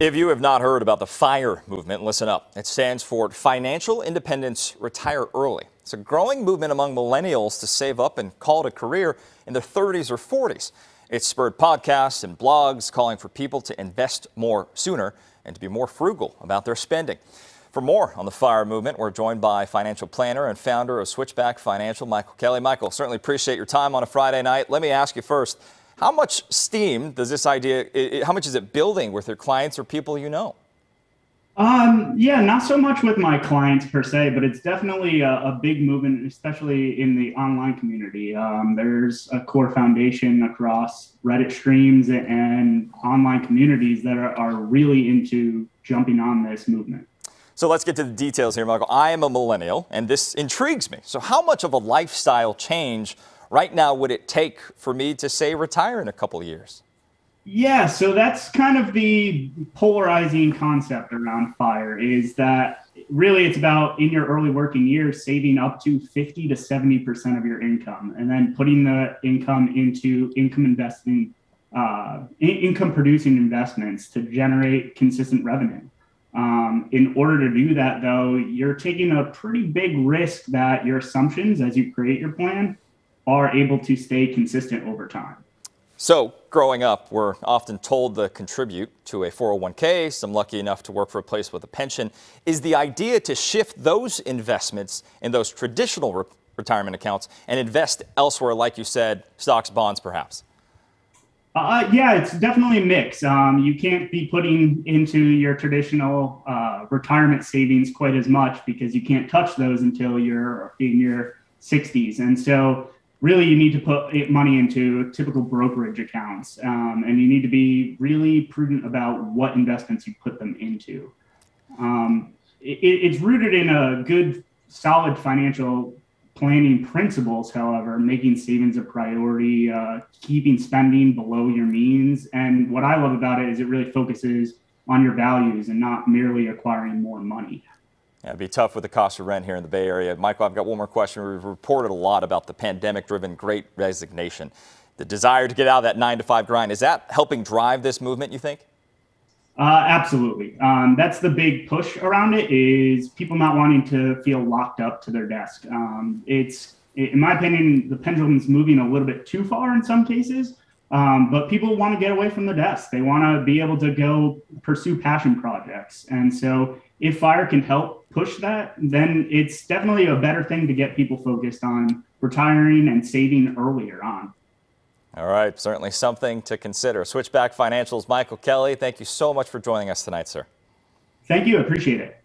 If you have not heard about the FIRE movement, listen up. It stands for Financial Independence Retire Early. It's a growing movement among millennials to save up and call it a career in their 30s or 40s. It's spurred podcasts and blogs calling for people to invest more sooner and to be more frugal about their spending. For more on the FIRE movement, we're joined by financial planner and founder of Switchback Financial, Michael Kelly. Michael, certainly appreciate your time on a Friday night. Let me ask you first, how much steam does this idea, how much is it building with your clients or people you know? Um, yeah, not so much with my clients per se, but it's definitely a, a big movement, especially in the online community. Um, there's a core foundation across Reddit streams and online communities that are, are really into jumping on this movement. So let's get to the details here, Michael. I am a millennial, and this intrigues me. So, how much of a lifestyle change right now would it take for me to say retire in a couple of years? Yeah, so that's kind of the polarizing concept around fire is that really it's about in your early working years saving up to 50 to 70% of your income and then putting the income into income investing uh, income producing investments to generate consistent revenue. Um, in order to do that, though, you're taking a pretty big risk that your assumptions as you create your plan are able to stay consistent over time. So, growing up, we're often told to contribute to a 401k, some lucky enough to work for a place with a pension. Is the idea to shift those investments in those traditional re retirement accounts and invest elsewhere, like you said, stocks, bonds, perhaps? Uh, yeah, it's definitely a mix. Um, you can't be putting into your traditional uh, retirement savings quite as much because you can't touch those until you're in your 60s. And so really you need to put money into typical brokerage accounts um, and you need to be really prudent about what investments you put them into. Um, it, it's rooted in a good solid financial planning principles however making savings a priority uh, keeping spending below your means and what i love about it is it really focuses on your values and not merely acquiring more money yeah, it'd be tough with the cost of rent here in the Bay Area. Michael, I've got one more question. We've reported a lot about the pandemic-driven great resignation. The desire to get out of that nine to five grind, is that helping drive this movement, you think? Uh, absolutely. Um, that's the big push around it is people not wanting to feel locked up to their desk. Um, it's, in my opinion, the pendulum's moving a little bit too far in some cases. Um, but people want to get away from the desk. They want to be able to go pursue passion projects. And so if fire can help push that, then it's definitely a better thing to get people focused on retiring and saving earlier on. All right, certainly something to consider. Switchback Financials, Michael Kelly, thank you so much for joining us tonight, sir. Thank you. Appreciate it.